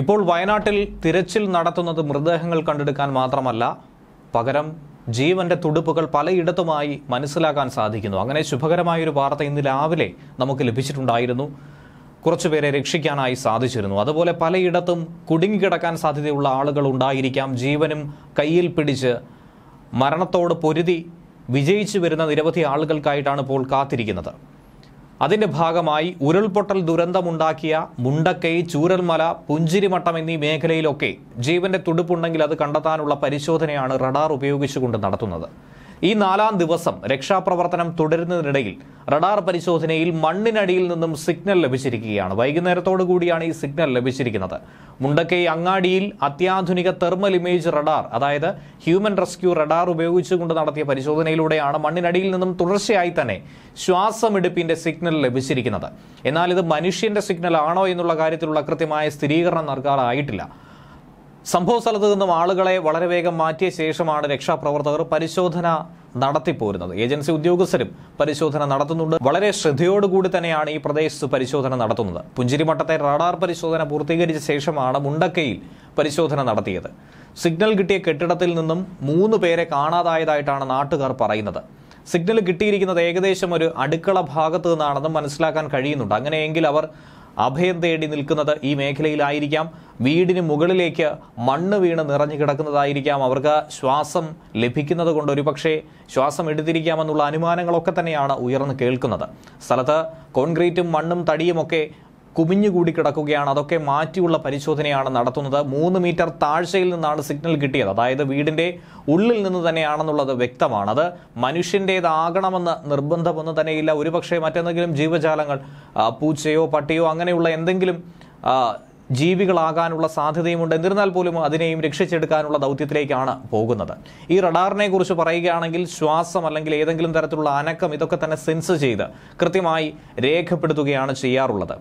ഇപ്പോൾ വയനാട്ടിൽ തിരച്ചിൽ നടത്തുന്നത് മൃതദേഹങ്ങൾ കണ്ടെടുക്കാൻ മാത്രമല്ല പകരം ജീവന്റെ തുടുപ്പുകൾ പലയിടത്തുമായി മനസ്സിലാക്കാൻ സാധിക്കുന്നു. അങ്ങനെ ശുഭകരമായൊരു വാർത്ത ഇന്ന് രാവിലെ നമുക്ക് ലഭിച്ചിട്ടുണ്ടായിരുന്നു. കുറച്ചുപേരെ രക്ഷിക്കാനായി സാധിച്ചിരുന്നു. അതുപോലെ പലയിടത്തും കുടുങ്ങിക്കിടക്കാൻ സാധ്യതയുള്ള ആളുകൾ ഉണ്ടായിരിക്കാം. ജീവനും കയ്യിൽ പിടിച്ച് മരണത്തോട് പൊരുതി വിജയിച്ചു വരുന്ന നിരവധി ആളുകൾക്കായിട്ടാണ് ഇപ്പോൾ കാത്തിരിക്കുന്നത്. അതിന്റെ ഭാഗമായി ഉരുൾപൊട്ടൽ ദുരന്തമുണ്ടാക്കിയ മുണ്ടക്കൈ ചൂരൽമല പുഞ്ചിരിമട്ടം എന്നീ മേഖലയിലൊക്കെ ജീവന്റെ തുടുപ്പുണ്ടെങ്കിൽ അത് കണ്ടെത്താനുള്ള പരിശോധനയാണ് റഡാർ ഉപയോഗിച്ചുകൊണ്ട് നടത്തുന്നത്. ഈ നാലാം ദിവസം രക്ഷാപ്രവർത്തനം തുടരുന്നതിനിടയിൽ റഡാർ പരിശോധനയിൽ മണ്ണിനടിയിൽ നിന്നും സിഗ്നൽ ലഭിച്ചിരിക്കുകയാണ്. വൈകുന്നേരത്തോടു കൂടിയാണ് ഈ സിഗ്നൽ ലഭിച്ചിരിക്കുന്നത്. മുണ്ടക്കൈ അങ്ങാടിയിൽ അത്യാധുനിക തെർമൽ ഇമേജ് റഡാർ അതായത് ഹ്യൂമൻ റെസ്ക്യൂ റഡാർ ഉപയോഗിച്ചുകൊണ്ട് നടത്തിയ പരിശോധനയിലൂടെയാണ് മണ്ണിനടിയിൽ നിന്നും തുടർച്ചയായി തന്നെ ശ്വാസമെടുപ്പിന്റെ സിഗ്നൽ ലഭിച്ചിരിക്കുന്നത്. എന്നാൽ ഇത് മനുഷ്യന്റെ സിഗ്നൽ ആണോ എന്നുള്ള കാര്യത്തിലുള്ള കൃത്യമായ സ്ഥിരീകരണം നൽകാറായിട്ടില്ല. സംഭവ സ്ഥലത്ത് നിന്നും ആളുകളെ വളരെ വേഗം മാറ്റിയ ശേഷമാണ് രക്ഷാപ്രവർത്തകർ പരിശോധന നടത്തിപ്പോരുന്നത്. ഏജൻസി ഉദ്യോഗസ്ഥരും പരിശോധന നടത്തുന്നുണ്ട്. വളരെ ശ്രദ്ധയോടുകൂടി തന്നെയാണ് ഈ പ്രദേശത്ത് പരിശോധന നടത്തുന്നത്. പുഞ്ചിരിമട്ടത്തെ റഡാർ പരിശോധന പൂർത്തീകരിച്ച ശേഷമാണ് മുണ്ടക്കയിൽ പരിശോധന നടത്തിയത്. സിഗ്നൽ കിട്ടിയ കെട്ടിടത്തിൽ നിന്നും മൂന്ന് പേരെ കാണാതായതായിട്ടാണ് നാട്ടുകാർ പറയുന്നത്. സിഗ്നൽ കിട്ടിയിരിക്കുന്നത് ഏകദേശം ഒരു അടുക്കള ഭാഗത്ത് നിന്നാണെന്നും മനസ്സിലാക്കാൻ കഴിയുന്നുണ്ട്. അങ്ങനെയെങ്കിൽ അവർ അഭയം തേടി നിൽക്കുന്നത് ഈ മേഖലയിലായിരിക്കാം. വീടിന് മുകളിലേക്ക് മണ്ണ് വീണ് നിറഞ്ഞു കിടക്കുന്നതായിരിക്കാം അവർക്ക് ശ്വാസം ലഭിക്കുന്നത് കൊണ്ട് ഒരുപക്ഷെ ശ്വാസം എടുത്തിരിക്കാമെന്നുള്ള അനുമാനങ്ങളൊക്കെ തന്നെയാണ് ഉയർന്നു കേൾക്കുന്നത്. സ്ഥലത്ത് കോൺക്രീറ്റും മണ്ണും തടിയുമൊക്കെ കുമിഞ്ഞുകൂടി കിടക്കുകയാണ് അതൊക്കെ മാറ്റിയുള്ള പരിശോധനയാണ് നടത്തുന്നത്. മൂന്ന് മീറ്റർ താഴ്ചയിൽ നിന്നാണ് സിഗ്നൽ കിട്ടിയത്. അതായത് വീടിന്റെ ഉള്ളിൽ നിന്ന് തന്നെയാണെന്നുള്ളത് വ്യക്തമാണ്. അത് മനുഷ്യന്റേതാകണമെന്ന് നിർബന്ധമൊന്നും തന്നെയില്ല. ഒരുപക്ഷെ മറ്റെന്തെങ്കിലും ജീവജാലങ്ങൾ പൂച്ചയോ പട്ടിയോ അങ്ങനെയുള്ള എന്തെങ്കിലും ജീവികളാകാനുള്ള സാധ്യതയുമുണ്ട്. എന്നിരുന്നാൽ പോലും അതിനെയും രക്ഷിച്ചെടുക്കാനുള്ള ദൗത്യത്തിലേക്കാണ് പോകുന്നത്. ഈ റഡാറിനെ കുറിച്ച് പറയുകയാണെങ്കിൽ ശ്വാസം അല്ലെങ്കിൽ ഏതെങ്കിലും തരത്തിലുള്ള അനക്കം ഇതൊക്കെ തന്നെ സെൻസ് ചെയ്ത് കൃത്യമായി രേഖപ്പെടുത്തുകയാണ് ചെയ്യാറുള്ളത്.